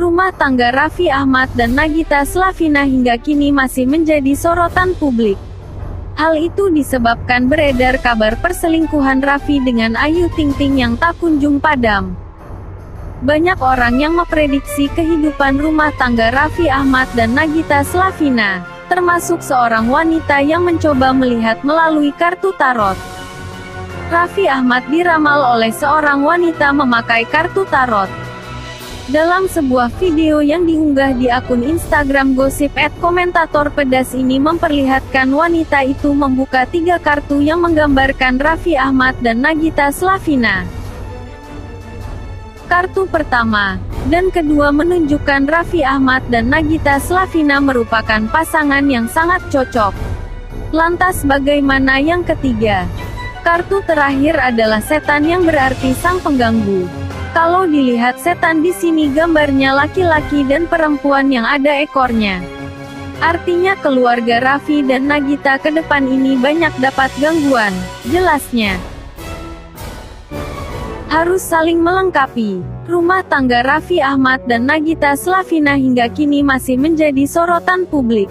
Rumah tangga Raffi Ahmad dan Nagita Slavina hingga kini masih menjadi sorotan publik. Hal itu disebabkan beredar kabar perselingkuhan Raffi dengan Ayu Ting Ting yang tak kunjung padam. Banyak orang yang memprediksi kehidupan rumah tangga Raffi Ahmad dan Nagita Slavina, termasuk seorang wanita yang mencoba melihat melalui kartu tarot. Raffi Ahmad diramal oleh seorang wanita memakai kartu tarot. Dalam sebuah video yang diunggah di akun Instagram gosip at komentator pedas ini memperlihatkan wanita itu membuka tiga kartu yang menggambarkan Raffi Ahmad dan Nagita Slavina. Kartu pertama dan kedua menunjukkan Raffi Ahmad dan Nagita Slavina merupakan pasangan yang sangat cocok. Lantas bagaimana yang ketiga? Kartu terakhir adalah setan yang berarti sang pengganggu. Kalau dilihat setan di sini gambarnya laki-laki dan perempuan yang ada ekornya. Artinya keluarga Raffi dan Nagita ke depan ini banyak dapat gangguan, jelasnya. Harus saling melengkapi. Rumah tangga Raffi Ahmad dan Nagita Slavina hingga kini masih menjadi sorotan publik.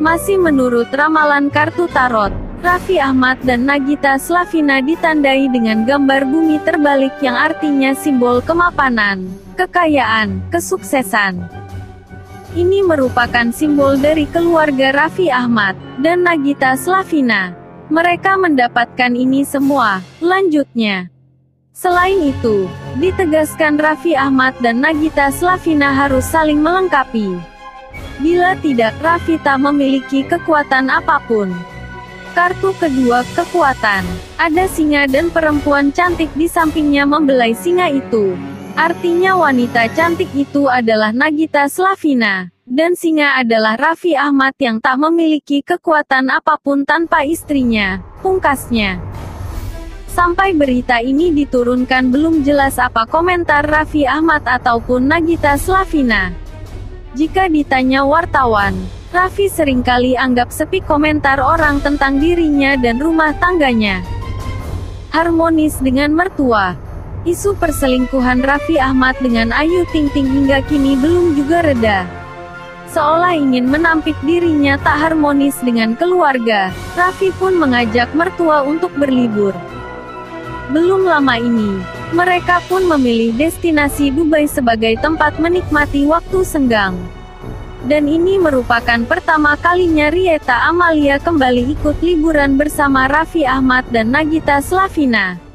Masih menurut ramalan kartu tarot, Raffi Ahmad dan Nagita Slavina ditandai dengan gambar bumi terbalik yang artinya simbol kemapanan, kekayaan, kesuksesan. Ini merupakan simbol dari keluarga Raffi Ahmad dan Nagita Slavina. Mereka mendapatkan ini semua, lanjutnya. Selain itu, ditegaskan Raffi Ahmad dan Nagita Slavina harus saling melengkapi. Bila tidak, Raffi tak memiliki kekuatan apa pun. Kartu kedua, kekuatan. Ada singa dan perempuan cantik di sampingnya membelai singa itu. Artinya wanita cantik itu adalah Nagita Slavina. Dan singa adalah Raffi Ahmad yang tak memiliki kekuatan apa pun tanpa istrinya, pungkasnya. Sampai berita ini diturunkan belum jelas apa komentar Raffi Ahmad ataupun Nagita Slavina. Jika ditanya wartawan, Raffi sering kali anggap sepi komentar orang tentang dirinya dan rumah tangganya. Harmonis dengan mertua. Isu perselingkuhan Raffi Ahmad dengan Ayu Ting Ting hingga kini belum juga reda. Seolah ingin menampik dirinya tak harmonis dengan keluarga, Raffi pun mengajak mertua untuk berlibur. Belum lama ini, mereka pun memilih destinasi Dubai sebagai tempat menikmati waktu senggang. Dan ini merupakan pertama kalinya Rieta Amalia kembali ikut liburan bersama Raffi Ahmad dan Nagita Slavina.